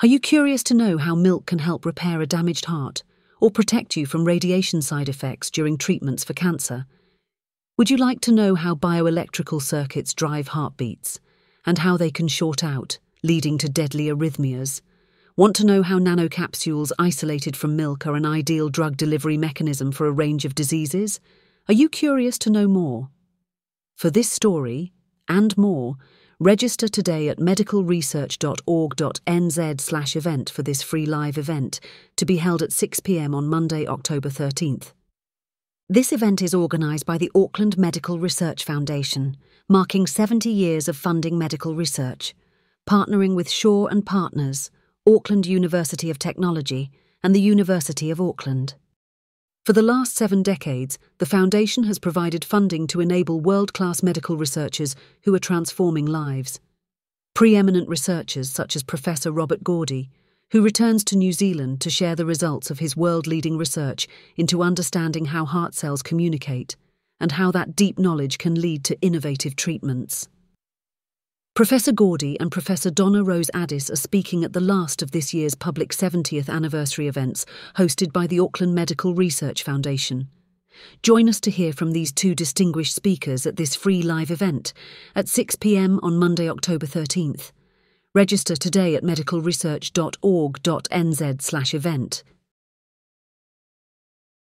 Are you curious to know how milk can help repair a damaged heart or protect you from radiation side effects during treatments for cancer? Would you like to know how bioelectrical circuits drive heartbeats and how they can short out, leading to deadly arrhythmias? Want to know how nanocapsules isolated from milk are an ideal drug delivery mechanism for a range of diseases? Are you curious to know more? For this story, and more, Register today at medicalresearch.org.nz event for this free live event to be held at 6pm on Monday, October 13th. This event is organised by the Auckland Medical Research Foundation, marking 70 years of funding medical research, partnering with Shaw and Partners, Auckland University of Technology, and the University of Auckland. For the last seven decades, the Foundation has provided funding to enable world class medical researchers who are transforming lives. Preeminent researchers such as Professor Robert Gourdie, who returns to New Zealand to share the results of his world leading research into understanding how heart cells communicate and how that deep knowledge can lead to innovative treatments. Professor Gourdie and Professor Donna Rose Addis are speaking at the last of this year's public 70th anniversary events hosted by the Auckland Medical Research Foundation. Join us to hear from these two distinguished speakers at this free live event at 6pm on Monday, October 13th. Register today at medicalresearch.org.nz/event.